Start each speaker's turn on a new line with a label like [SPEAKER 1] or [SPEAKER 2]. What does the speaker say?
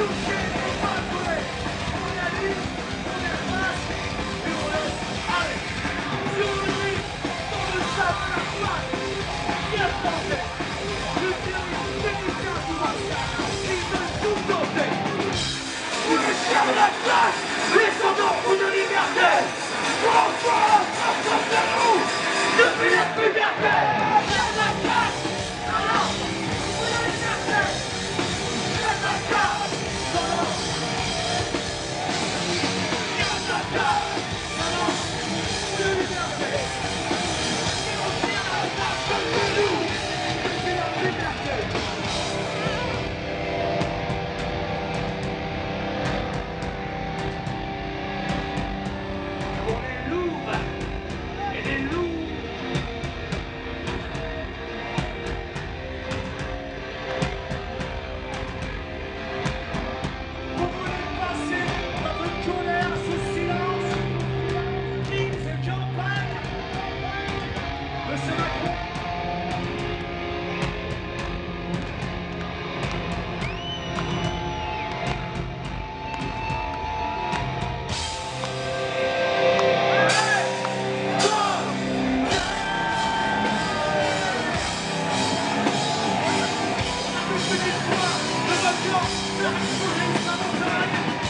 [SPEAKER 1] to victoire, le vainqueur de la foulée des